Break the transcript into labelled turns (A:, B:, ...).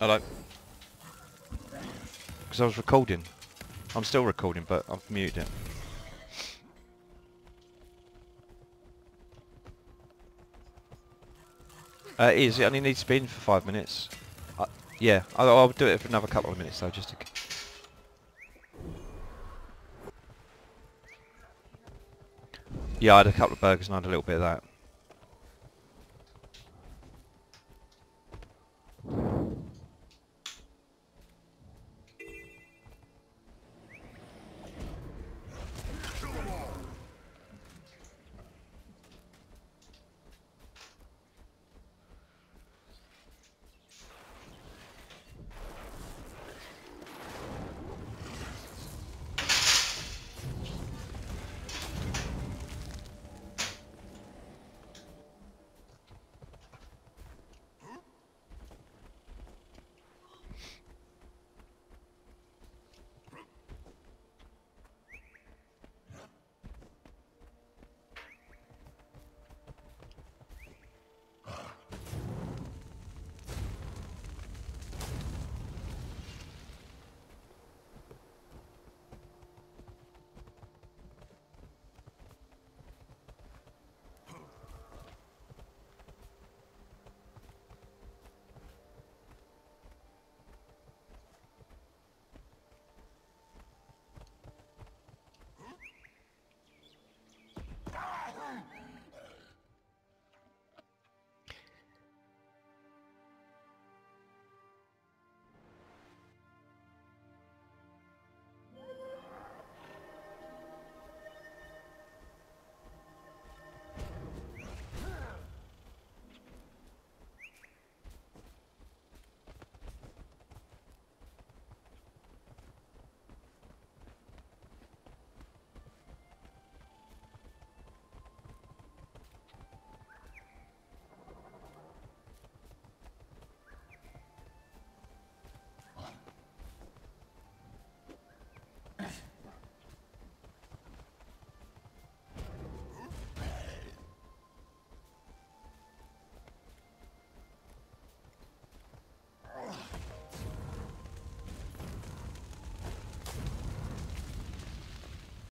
A: Hello. Because I was recording. I'm still recording, but I've muted it. Uh, it is. It only needs to be in for five minutes. Uh, yeah, I'll, I'll do it for another couple of minutes though, just to... Yeah, I had a couple of burgers and I had a little bit of that.